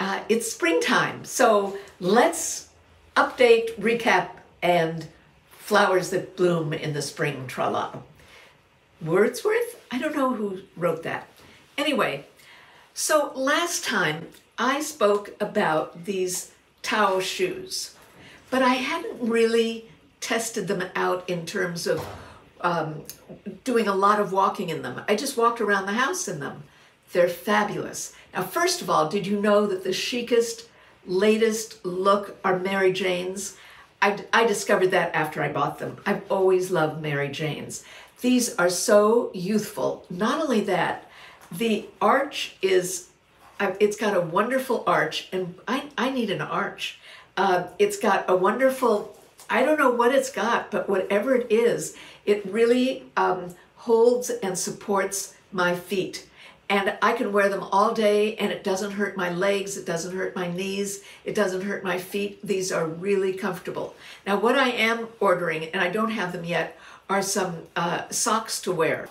uh, it's springtime. So let's update, recap, and flowers that bloom in the spring, tra. Wordsworth? I don't know who wrote that. Anyway, so last time I spoke about these Taos shoes, but I hadn't really tested them out in terms of um, doing a lot of walking in them. I just walked around the house in them. They're fabulous. Now, first of all, did you know that the chicest, latest look are Mary Jane's? I, I discovered that after I bought them. I've always loved Mary Jane's. These are so youthful. Not only that, the arch is, uh, it's got a wonderful arch, and I, I need an arch. Uh, it's got a wonderful, I don't know what it's got, but whatever it is, it really um, holds and supports my feet and I can wear them all day and it doesn't hurt my legs, it doesn't hurt my knees, it doesn't hurt my feet. These are really comfortable. Now what I am ordering, and I don't have them yet, are some uh, socks to wear.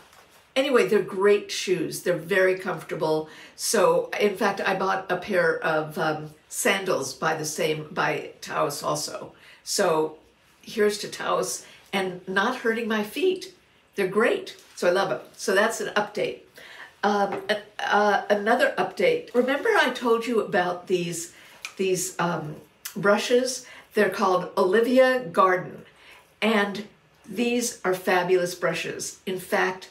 Anyway, they're great shoes. They're very comfortable. So in fact, I bought a pair of um, sandals by the same, by Taos also. So here's to Taos and not hurting my feet. They're great. So I love them. So that's an update. Um, uh, another update. Remember I told you about these, these um, brushes? They're called Olivia Garden. And these are fabulous brushes. In fact,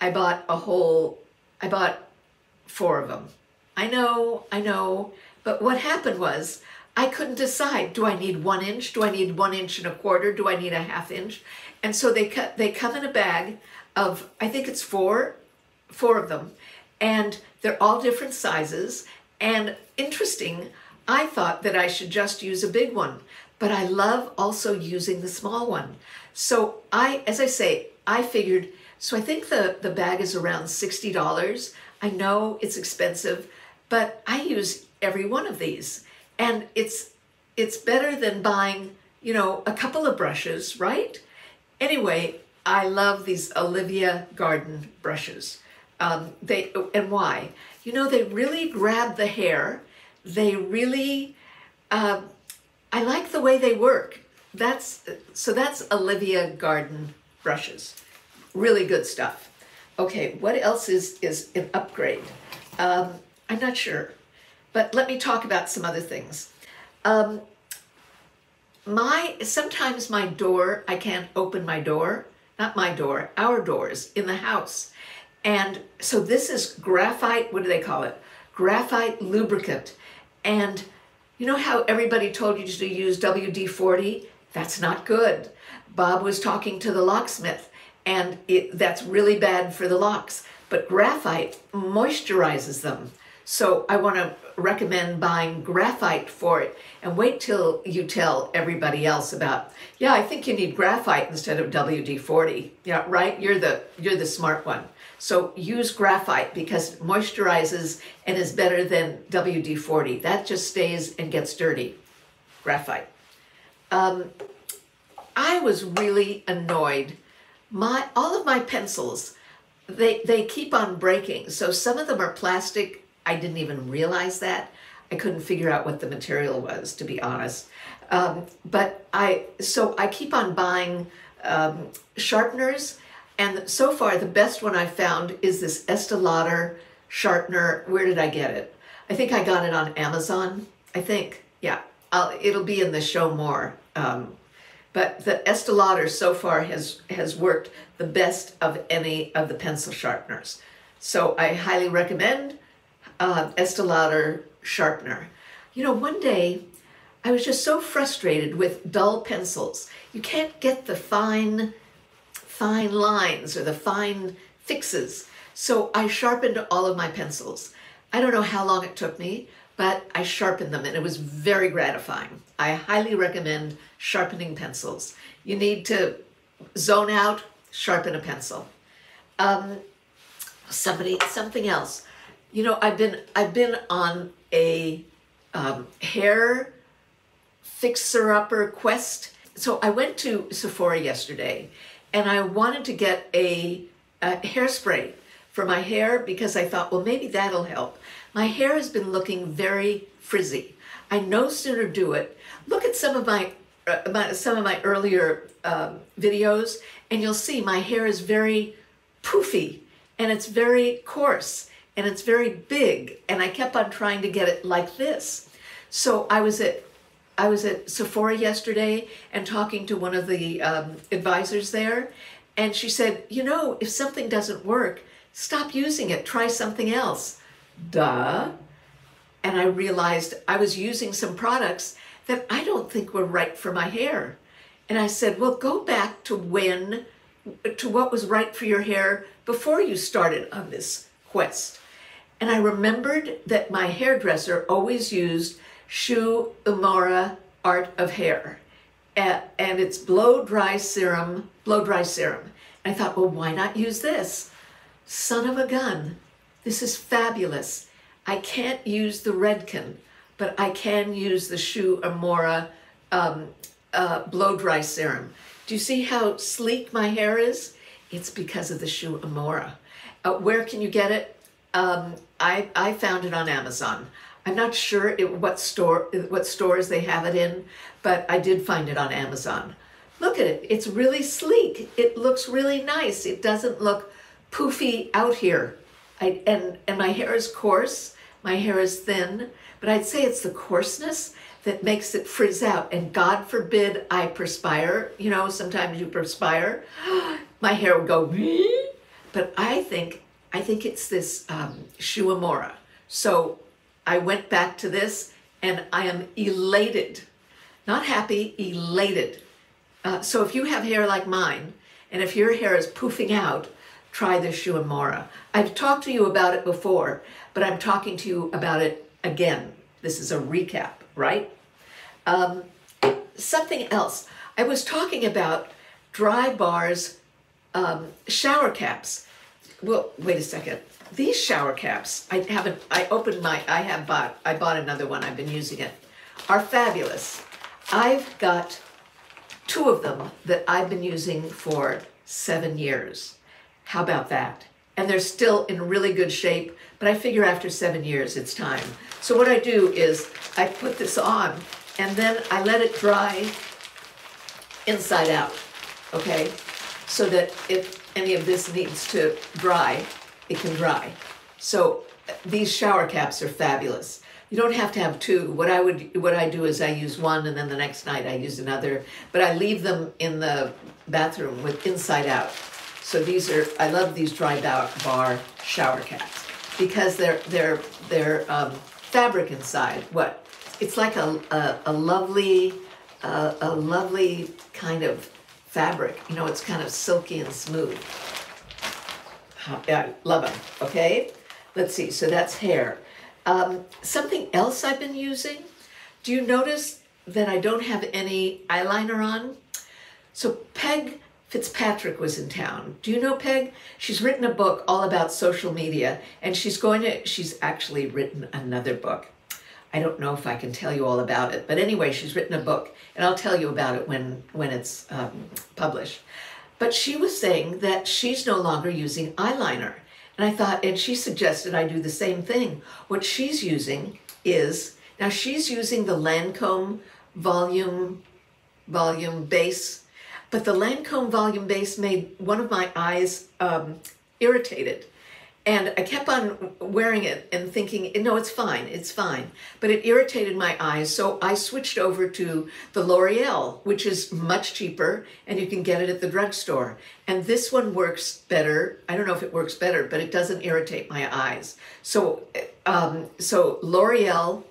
I bought a whole, I bought four of them. I know, I know, but what happened was I couldn't decide. Do I need one inch? Do I need one inch and a quarter? Do I need a half inch? And so they cut. They come in a bag of I think it's four four of them, and they're all different sizes. And interesting, I thought that I should just use a big one, but I love also using the small one. So I, as I say, I figured, so I think the, the bag is around $60. I know it's expensive, but I use every one of these. And it's it's better than buying, you know, a couple of brushes, right? Anyway, I love these Olivia Garden brushes. Um, they and why? You know, they really grab the hair. They really, uh, I like the way they work. That's so. That's Olivia Garden brushes. Really good stuff. Okay, what else is is an upgrade? Um, I'm not sure, but let me talk about some other things. Um, my sometimes my door I can't open my door, not my door, our doors in the house and so this is graphite, what do they call it? Graphite lubricant. And you know how everybody told you to use WD-40? That's not good. Bob was talking to the locksmith and it, that's really bad for the locks. But graphite moisturizes them. So I want to recommend buying graphite for it and wait till you tell everybody else about, yeah, I think you need graphite instead of WD-40. Yeah, right? You're the you're the smart one. So use graphite because it moisturizes and is better than WD-40. That just stays and gets dirty. Graphite. Um, I was really annoyed. My all of my pencils, they they keep on breaking. So some of them are plastic I didn't even realize that. I couldn't figure out what the material was, to be honest. Um, but I, so I keep on buying um, sharpeners, and so far the best one I found is this Estee Lauder sharpener. Where did I get it? I think I got it on Amazon. I think, yeah. I'll, it'll be in the show more. Um, but the Estee Lauder so far has has worked the best of any of the pencil sharpeners. So I highly recommend uh, Estee Lauder sharpener. You know, one day I was just so frustrated with dull pencils. You can't get the fine, fine lines or the fine fixes. So I sharpened all of my pencils. I don't know how long it took me, but I sharpened them and it was very gratifying. I highly recommend sharpening pencils. You need to zone out, sharpen a pencil. Um, somebody, something else. You know, I've been I've been on a um, hair fixer-upper quest. So I went to Sephora yesterday, and I wanted to get a, a hairspray for my hair because I thought, well, maybe that'll help. My hair has been looking very frizzy. I no sooner do it. Look at some of my, uh, my some of my earlier um, videos, and you'll see my hair is very poofy and it's very coarse and it's very big. And I kept on trying to get it like this. So I was at I was at Sephora yesterday and talking to one of the um, advisors there, and she said, you know, if something doesn't work, stop using it. Try something else. Duh. And I realized I was using some products that I don't think were right for my hair. And I said, well, go back to when, to what was right for your hair before you started on this quest. And I remembered that my hairdresser always used Shu Uemura Art of Hair. And, and it's blow dry serum, blow dry serum. I thought, well, why not use this? Son of a gun. This is fabulous. I can't use the Redken, but I can use the Shu Uemura um, uh, blow dry serum. Do you see how sleek my hair is? It's because of the Shu Uemura. Uh, where can you get it? Um, I, I found it on Amazon. I'm not sure it, what store what stores they have it in, but I did find it on Amazon. Look at it. It's really sleek. It looks really nice. It doesn't look poofy out here. I, and, and my hair is coarse. My hair is thin. But I'd say it's the coarseness that makes it frizz out. And God forbid I perspire. You know, sometimes you perspire. my hair will go, but I think, I think it's this um, Shu Uemura. So I went back to this and I am elated, not happy, elated. Uh, so if you have hair like mine, and if your hair is poofing out, try this Shu Uemura. I've talked to you about it before, but I'm talking to you about it again. This is a recap, right? Um, something else. I was talking about Drybar's um, shower caps. Well, wait a second these shower caps, I haven't, I opened my, I have bought, I bought another one, I've been using it, are fabulous. I've got two of them that I've been using for seven years. How about that? And they're still in really good shape, but I figure after seven years it's time. So what I do is I put this on and then I let it dry inside out, okay? So that if any of this needs to dry, it can dry. So these shower caps are fabulous. You don't have to have two. What I would, what I do is I use one, and then the next night I use another. But I leave them in the bathroom with inside out. So these are, I love these dry bar shower caps because they're they're they're um, fabric inside. What? It's like a a, a lovely uh, a lovely kind of fabric. You know, it's kind of silky and smooth. Yeah, love them. Okay, let's see. So that's hair. Um, something else I've been using. Do you notice that I don't have any eyeliner on? So Peg Fitzpatrick was in town. Do you know Peg? She's written a book all about social media, and she's going to. She's actually written another book. I don't know if I can tell you all about it, but anyway, she's written a book, and I'll tell you about it when when it's um, published. But she was saying that she's no longer using eyeliner. And I thought, and she suggested I do the same thing. What she's using is, now she's using the Lancome volume, volume base, but the Lancome volume base made one of my eyes um, irritated. And I kept on wearing it and thinking, no, it's fine, it's fine. But it irritated my eyes, so I switched over to the L'Oreal, which is much cheaper, and you can get it at the drugstore. And this one works better. I don't know if it works better, but it doesn't irritate my eyes. So, um, so L'Oreal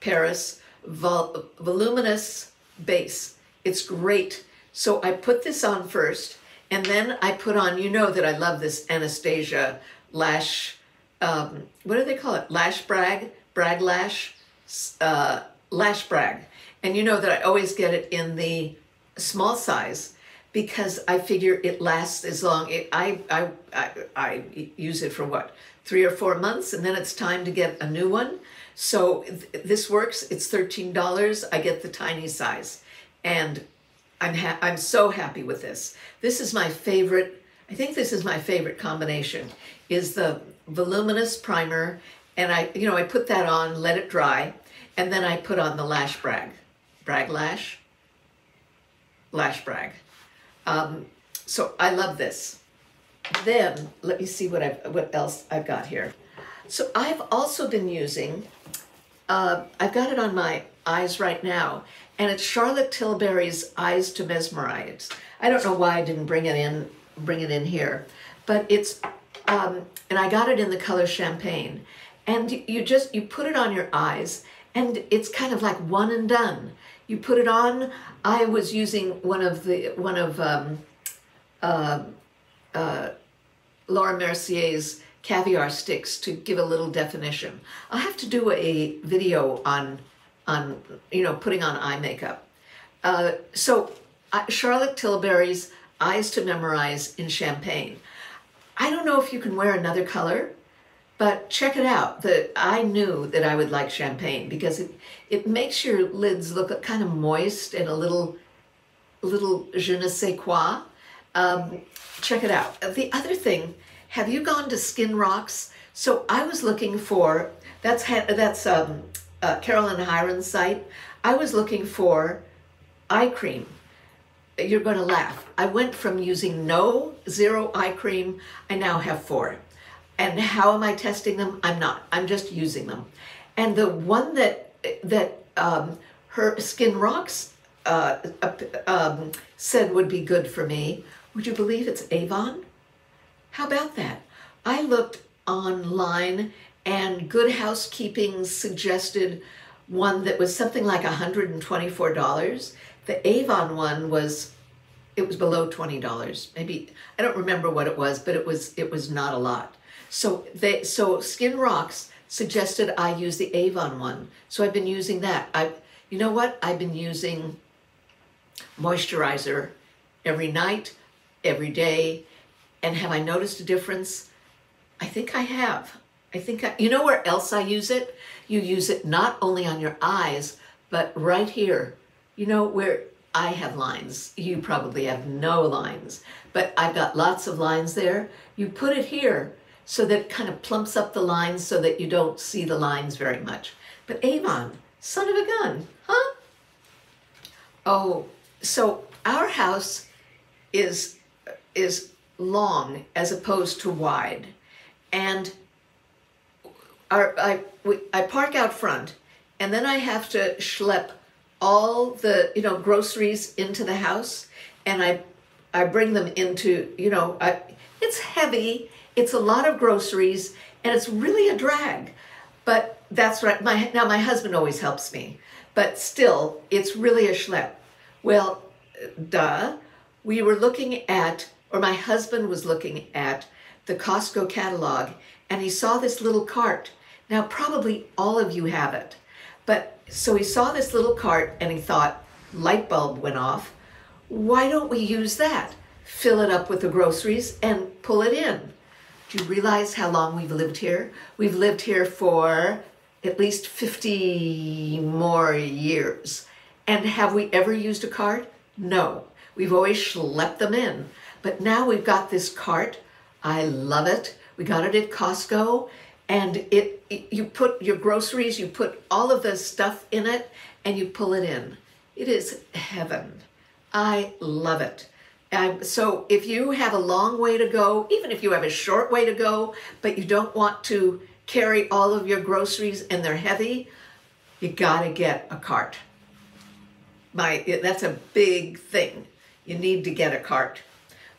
Paris Vol Voluminous Base. It's great. So I put this on first, and then I put on, you know that I love this Anastasia lash, um, what do they call it? Lash brag, brag lash, uh, lash brag. And you know that I always get it in the small size because I figure it lasts as long. It, I, I, I, I use it for what, three or four months, and then it's time to get a new one. So th this works. It's $13. I get the tiny size. And I'm, I'm so happy with this. This is my favorite I think this is my favorite combination, is the voluminous primer and I, you know, I put that on, let it dry, and then I put on the lash brag, brag lash, lash brag. Um, so I love this. Then let me see what I what else I've got here. So I've also been using. Uh, I've got it on my eyes right now, and it's Charlotte Tilbury's Eyes to Mesmerize. I don't know why I didn't bring it in bring it in here, but it's um, and I got it in the color champagne. And you just you put it on your eyes, and it's kind of like one and done. You put it on. I was using one of the one of um, uh, uh, Laura Mercier's caviar sticks to give a little definition. I'll have to do a video on on you know putting on eye makeup. Uh, so Charlotte Tilbury's Eyes to Mesmerize in Champagne. I don't know if you can wear another color, but check it out. That I knew that I would like champagne because it it makes your lids look kind of moist and a little little je ne sais quoi. Um, check it out. The other thing, have you gone to Skin Rocks? So I was looking for that's that's um, uh, Carolyn Hirons' site. I was looking for eye cream you're going to laugh. I went from using no zero eye cream, I now have four. And how am I testing them? I'm not. I'm just using them. And the one that that um, her Skin Rocks uh, um, said would be good for me. Would you believe it's Avon? How about that? I looked online and Good Housekeeping suggested one that was something like $124 the Avon one was it was below twenty dollars. Maybe I don't remember what it was, but it was it was not a lot. So they so Skin Rocks suggested I use the Avon one. So I've been using that. I you know what? I've been using moisturizer every night, every day. And have I noticed a difference? I think I have. I think I, you know where else I use it? You use it not only on your eyes, but right here you know, where I have lines, you probably have no lines, but I've got lots of lines there. You put it here so that it kind of plumps up the lines so that you don't see the lines very much. But Avon, son of a gun, huh? Oh, so our house is is long as opposed to wide, and our I we, I park out front, and then I have to schlep all the you know groceries into the house and i i bring them into you know I, it's heavy it's a lot of groceries and it's really a drag. But that's right my now my husband always helps me but still it's really a schlep. Well duh we were looking at or my husband was looking at the costco catalog and he saw this little cart. Now probably all of you have it but so he saw this little cart and he thought, light bulb went off. Why don't we use that? Fill it up with the groceries and pull it in. Do you realize how long we've lived here? We've lived here for at least 50 more years. And have we ever used a cart? No. We've always schlepped them in. But now we've got this cart. I love it. We got it at Costco and it, it, you put your groceries you put all of the stuff in it and you pull it in. It is heaven. I love it. And so if you have a long way to go even if you have a short way to go but you don't want to carry all of your groceries and they're heavy you got to get a cart. My that's a big thing. You need to get a cart.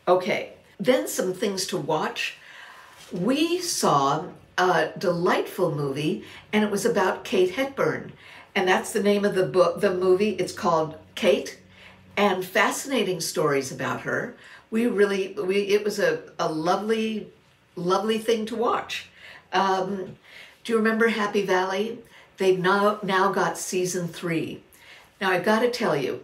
Okay then some things to watch. We saw a delightful movie, and it was about Kate Hepburn. And that's the name of the book, the movie. It's called Kate, and fascinating stories about her. We really, we it was a, a lovely, lovely thing to watch. Um, do you remember Happy Valley? They've now now got season three. Now I've got to tell you,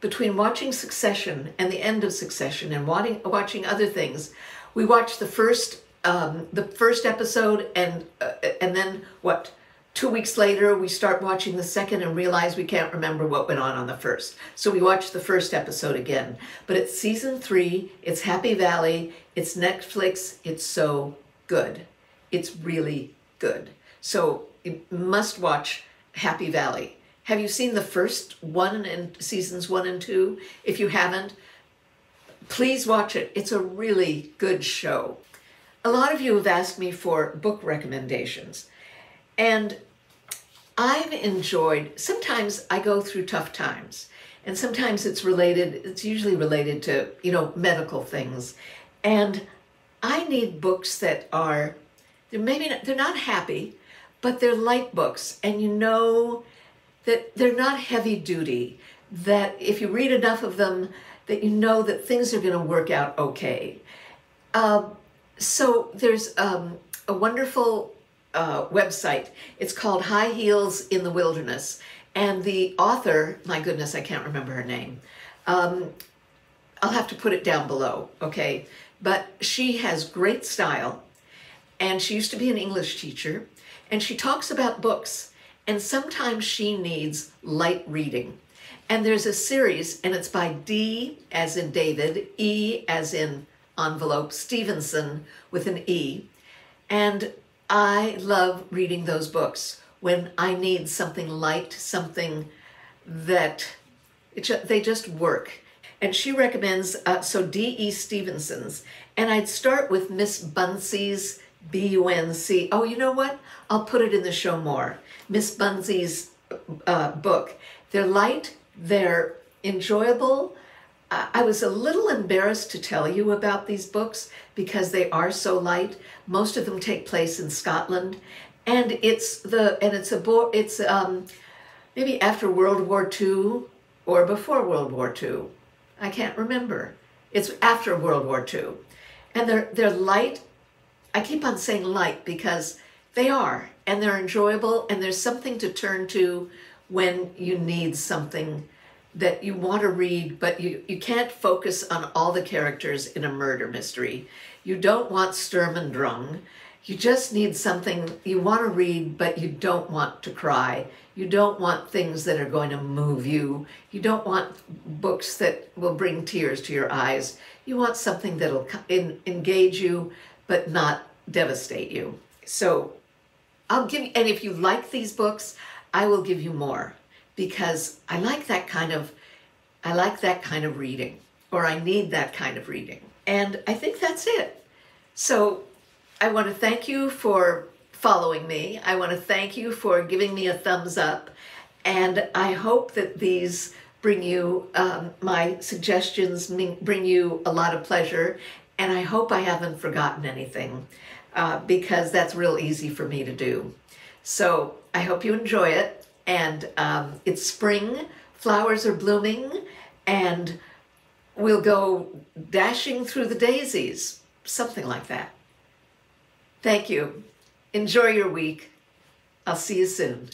between watching Succession and the end of Succession and watching watching other things, we watched the first um, the first episode, and uh, and then what? Two weeks later, we start watching the second and realize we can't remember what went on on the first. So we watch the first episode again. But it's season three. It's Happy Valley. It's Netflix. It's so good. It's really good. So you must watch Happy Valley. Have you seen the first one and seasons one and two? If you haven't, please watch it. It's a really good show. A lot of you have asked me for book recommendations, and I've enjoyed, sometimes I go through tough times, and sometimes it's related, it's usually related to, you know, medical things. And I need books that are, they're maybe not, they're not happy, but they're light books, and you know that they're not heavy duty, that if you read enough of them, that you know that things are going to work out okay. Uh, so there's um, a wonderful uh, website. It's called High Heels in the Wilderness. And the author, my goodness, I can't remember her name. Um, I'll have to put it down below, okay? But she has great style, and she used to be an English teacher, and she talks about books, and sometimes she needs light reading. And there's a series, and it's by D as in David, E as in envelope, Stevenson with an E. And I love reading those books when I need something light, something that they just work. And she recommends, uh, so D.E. Stevenson's. And I'd start with Miss Bunsey's B U N C. Oh, you know what? I'll put it in the show more. Miss Bunsey's uh, book. They're light, they're enjoyable. I was a little embarrassed to tell you about these books because they are so light. Most of them take place in Scotland, and it's the and it's a it's um, maybe after World War II or before World War II. I can't remember. It's after World War II, and they're they're light. I keep on saying light because they are, and they're enjoyable, and there's something to turn to when you need something that you want to read, but you, you can't focus on all the characters in a murder mystery. You don't want Sturm und Drang. You just need something you want to read, but you don't want to cry. You don't want things that are going to move you. You don't want books that will bring tears to your eyes. You want something that'll in, engage you, but not devastate you. So I'll give and if you like these books, I will give you more because I like that kind of I like that kind of reading or I need that kind of reading. And I think that's it. So I want to thank you for following me. I want to thank you for giving me a thumbs up. And I hope that these bring you, um, my suggestions bring you a lot of pleasure. And I hope I haven't forgotten anything uh, because that's real easy for me to do. So I hope you enjoy it and um, it's spring, flowers are blooming, and we'll go dashing through the daisies, something like that. Thank you. Enjoy your week. I'll see you soon.